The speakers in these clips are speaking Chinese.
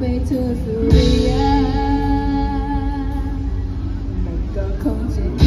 被托付一样，每个空间。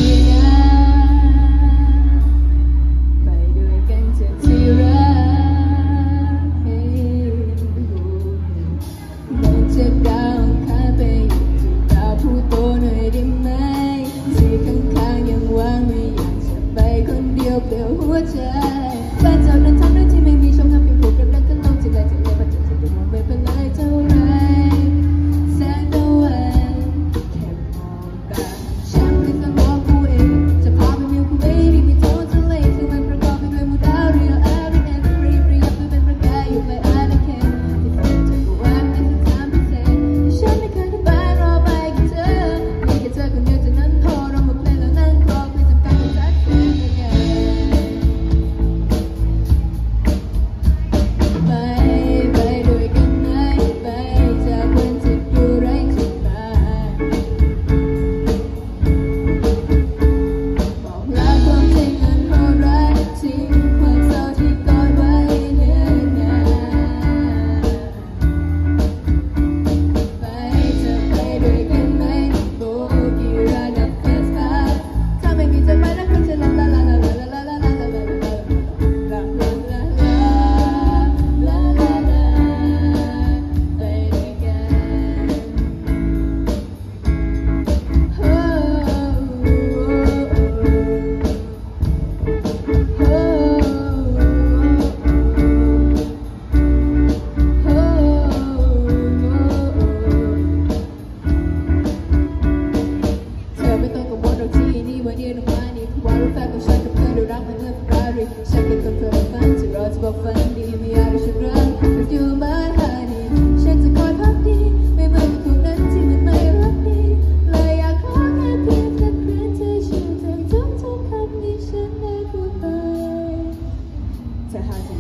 to have